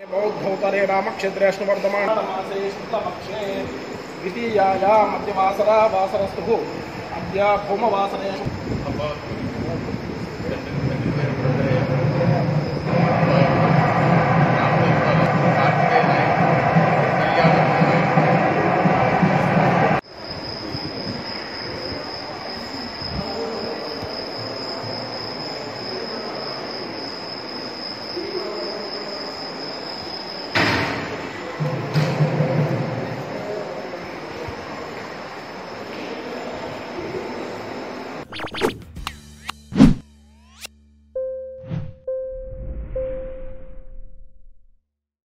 बौद्धोत्तरे रामक्षेत्रेष्णुवर्धमानमासे शुक्लपक्षे द्वितीयायां मध्यवासरा वासरस्तुः अद्य भौमवासरेषु